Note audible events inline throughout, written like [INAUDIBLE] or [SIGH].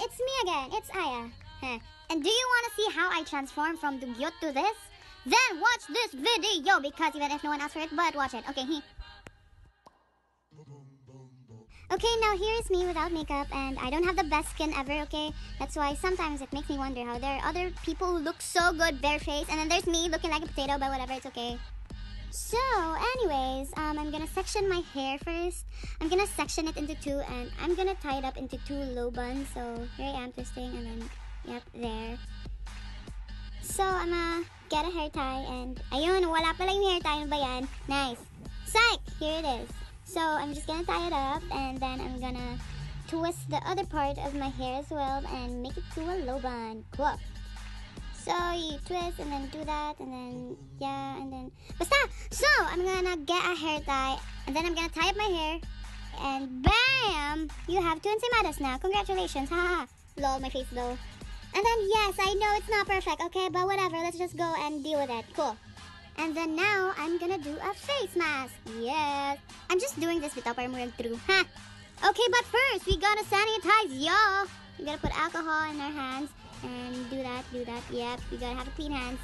it's me again. It's Aiah. And do you want to see how I transform from Dugyot to this? Then watch this video because even if no one asked for it, but watch it. Okay, he. Okay, now here's me without makeup and I don't have the best skin ever, okay? That's why sometimes it makes me wonder how there are other people who look so good barefaced and then there's me looking like a potato, but whatever, it's okay. So, anyways, um, I'm gonna section my hair first. I'm gonna section it into two and I'm gonna tie it up into two low buns. So, here I am twisting and then, yep, there. So, I'm gonna get a hair tie and, ayun, wala pala yung hair tie. Ano ba yan? Nice. Psych! Here it is. So, I'm just gonna tie it up and then I'm gonna twist the other part of my hair as well and make it to a low bun. Cool. So you twist and then do that and then yeah and then basta. So I'm gonna get a hair tie and then I'm gonna tie up my hair and bam! You have two ensaimadas now. Congratulations. Haha. Lol, my face though. And then yes, I know it's not perfect, okay, but whatever. Let's just go and deal with it. Cool. And then now I'm gonna do a face mask. Yes. I'm just doing this without parang through. Ha. Okay, but first we gotta sanitize, y'all. We gotta put alcohol in our hands and do that, do that. Yep, we gotta have clean hands.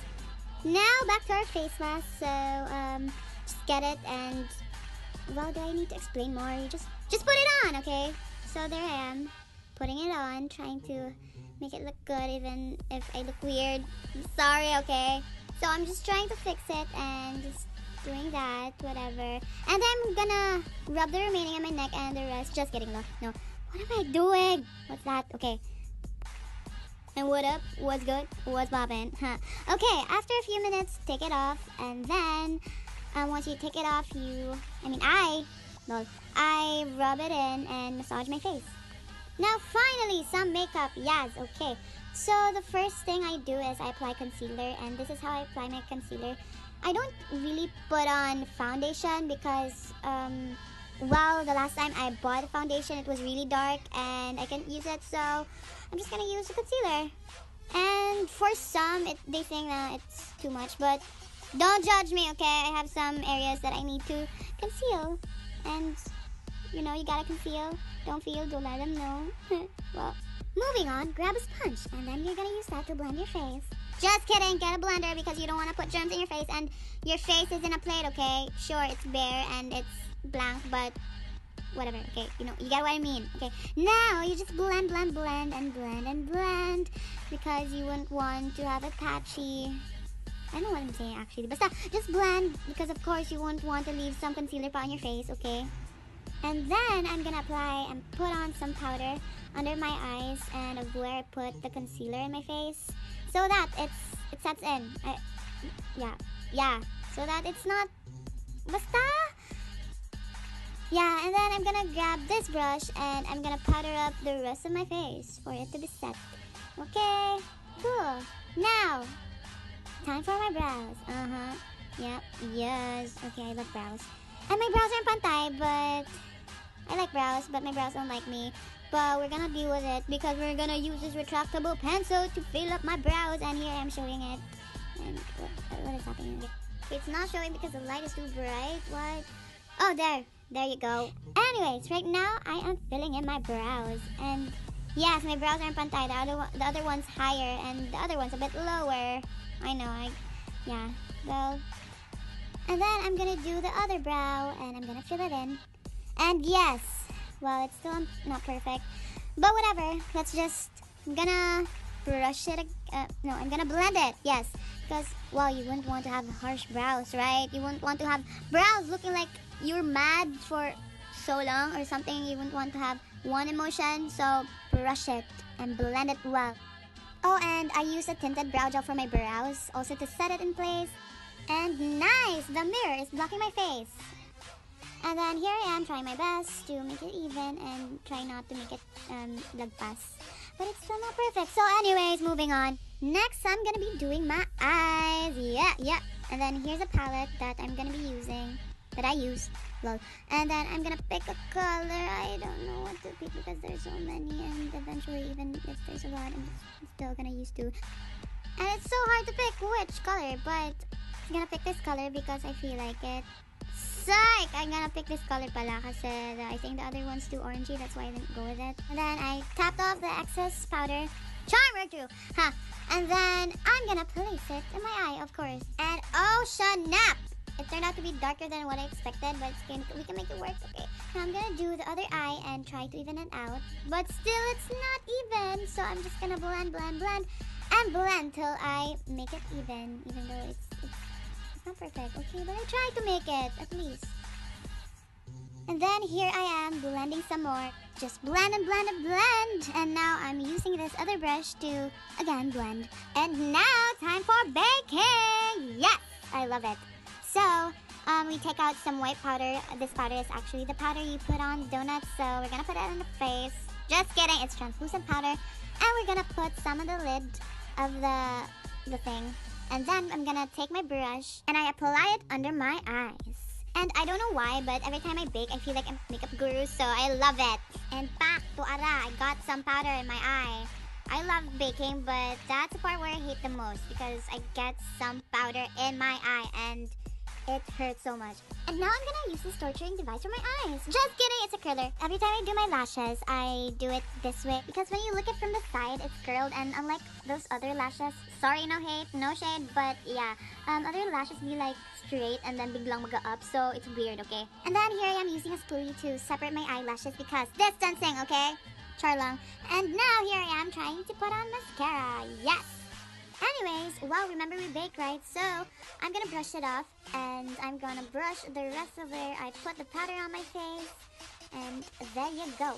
Now back to our face mask. So um, just get it and well, do I need to explain more? You just just put it on, okay? So there I am, putting it on, trying to make it look good, even if I look weird. I'm sorry, okay? So I'm just trying to fix it and just doing that, whatever. And I'm gonna rub the remaining on my neck and the rest. Just kidding, no, no. What am I doing? What's that? Okay. And what up? What's good? What's bobbin'? Huh. Okay, after a few minutes, take it off, and then um, once you take it off, you, I mean, I, no, I rub it in and massage my face. Now, finally, some makeup. Yes, okay. So the first thing I do is I apply concealer, and this is how I apply my concealer. I don't really put on foundation because um, well, the last time I bought a foundation, it was really dark and I can't use it, so I'm just gonna use a concealer. And for some, it, they think that it's too much, but don't judge me, okay? I have some areas that I need to conceal, and you know, you gotta conceal. Don't feel, don't let them know. [LAUGHS] well, moving on, grab a sponge, and then you're gonna use that to blend your face. Just kidding, get a blender because you don't want to put germs in your face, and your face is in a plate, okay? Sure, it's bare and it's blank, but whatever, okay? You know, you get what I mean, okay? Now, you just blend, blend, blend, and blend, and blend, because you wouldn't want to have a patchy, I know what I'm saying actually, but just blend, because of course you won't want to leave some concealer on your face, okay? And then I'm gonna apply and put on some powder under my eyes and of where I put the concealer in my face, so that it's it sets in. I, yeah, yeah, so that it's not basta yeah, and then I'm gonna grab this brush and I'm gonna powder up the rest of my face for it to be set. Okay, cool. Now, time for my brows. Uh-huh. Yep, yes. Okay, I love brows. And my brows aren't pantay, but I like brows, but my brows don't like me. But we're gonna deal with it because we're gonna use this retractable pencil to fill up my brows and here I'm showing it. And what, what is happening? It's not showing because the light is too bright. What? Oh, there. There you go. Anyways, right now I am filling in my brows. And yes, my brows aren't pantay. The other, one, the other one's higher and the other one's a bit lower. I know, I, yeah, well. And then I'm gonna do the other brow and I'm gonna fill it in. And yes, well, it's still not perfect. But whatever, let's just, I'm gonna brush it, uh, no, I'm gonna blend it, yes. Because, well, you wouldn't want to have harsh brows, right? You wouldn't want to have brows looking like you're mad for so long or something, you wouldn't want to have one emotion, so brush it and blend it well. Oh, and I use a tinted brow gel for my brows, also to set it in place. And nice! The mirror is blocking my face. And then here I am trying my best to make it even and try not to make it um, lagpas. But it's still not perfect. So anyways, moving on. Next, I'm gonna be doing my eyes. Yeah, yeah. And then here's a palette that I'm gonna be using that I use. Lol. And then I'm gonna pick a color. I don't know what to pick because there's so many and eventually even if there's a lot, I'm still gonna use two. And it's so hard to pick which color, but I'm gonna pick this color because I feel like it. psych! I'm gonna pick this color pala kasi I think the other one's too orangey. That's why I didn't go with it. And then I tapped off the excess powder. Charm worked through. Huh. And then I'm gonna place it in my eye, of course. And oh, snap! It turned out to be darker than what I expected, but can, we can make it work, okay? Now I'm gonna do the other eye and try to even it out. But still, it's not even. So I'm just gonna blend, blend, blend, and blend till I make it even, even though it's, it's not perfect. Okay, but I tried to make it, at least. And then here I am blending some more. Just blend and blend and blend. And now I'm using this other brush to, again, blend. And now, time for baking! Yes! I love it. So, um, we take out some white powder. This powder is actually the powder you put on donuts. So we're gonna put it on the face. Just kidding, it's translucent powder. And we're gonna put some on the lid of the, the thing. And then I'm gonna take my brush and I apply it under my eyes. And I don't know why, but every time I bake, I feel like I'm makeup guru, so I love it. And pak, tuara, I got some powder in my eye. I love baking, but that's the part where I hate the most because I get some powder in my eye and it hurts so much. And now I'm gonna use this torturing device for my eyes. Just kidding, it's a curler. Every time I do my lashes, I do it this way. Because when you look it from the side, it's curled. And unlike those other lashes, sorry, no hate, no shade, but yeah. Um, other lashes be like straight and then biglang maga up. So it's weird, okay? And then here I am using a spoolie to separate my eyelashes because distancing, okay? Charlang. And now here I am trying to put on mascara. Yes! Anyways, well, remember we bake, right? So, I'm gonna brush it off, and I'm gonna brush the rest of it. I put the powder on my face, and there you go.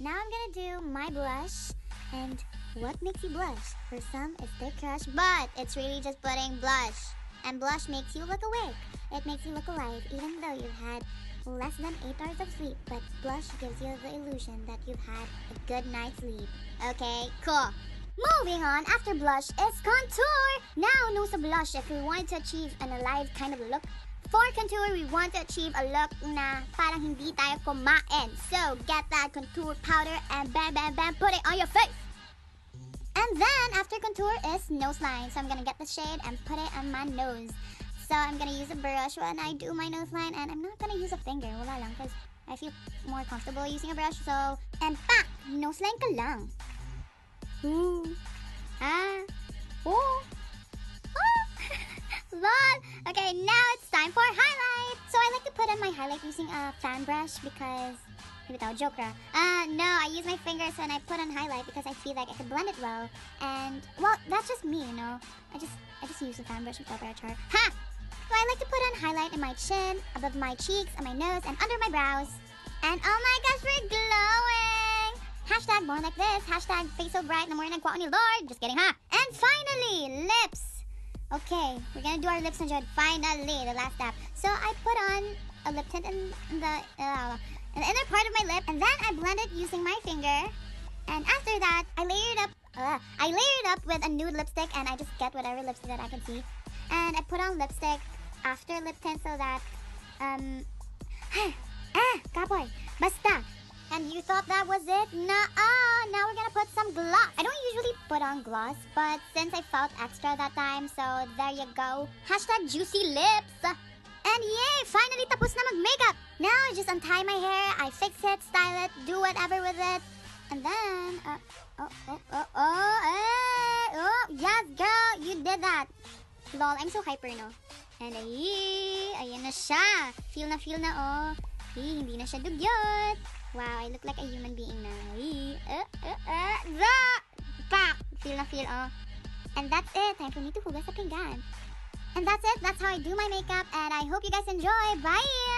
Now I'm gonna do my blush, and what makes you blush? For some, it's their crush, but it's really just putting blush. And blush makes you look awake. It makes you look alive, even though you've had less than 8 hours of sleep, but blush gives you the illusion that you've had a good night's sleep. Okay, cool. Moving on, after blush is contour. Now, no sa blush, if we want to achieve an alive kind of look, for contour, we want to achieve a look na parang hindi tayo kumain. So, get that contour powder and bam, bam, bam, put it on your face. And then, after contour is nose line. So, I'm gonna get the shade and put it on my nose. So, I'm gonna use a brush when I do my nose line, and I'm not gonna use a finger. Wala lang, because I feel more comfortable using a brush. So, and pa! Nose line ka lang. Ooh. Ah. Oh. Oh. Lol. Okay, now it's time for highlight. So I like to put on my highlight using a fan brush because without Joker. Uh, no, I use my fingers and I put on highlight because I feel like I can blend it well. And well, that's just me, you know. I just I just use a fan brush without a char. Ha! So I like to put on highlight in my chin, above my cheeks, on my nose, and under my brows. And oh my gosh, we're glowing! Hashtag born like this. Hashtag face so bright na more nagkwa ni Lord. Just kidding, ha? And finally, lips. Okay, we're gonna do our lips Jud. Finally, the last step. So I put on a lip tint in, in the uh, in the inner part of my lip, and then I blend it using my finger. And after that, I layered up. Uh, I layered up with a nude lipstick, and I just get whatever lipstick that I can see. And I put on lipstick after lip tint so that um. [SIGHS] ah, kapoy. Basta, and you thought that was it? Nah-uh! Now we're gonna put some gloss. I don't usually put on gloss, but since I felt extra that time, so there you go. Hashtag juicy lips! And yay! Finally tapos na mag-makeup! Now I just untie my hair, I fix it, style it, do whatever with it. And then, uh, oh, oh, oh, oh, eh, oh, yes, girl, you did that. Lol, I'm so hyper, no? And ay, ayan na siya. Feel na, feel na, oh. Hey, hindi na siya dugyot. Wow, I look like a human being now. Uh, uh, uh, the! Pak! Feel na feel, oh. And that's it. Time for me to hugas sa pinggan. And that's it. That's how I do my makeup. And I hope you guys enjoy. Bye!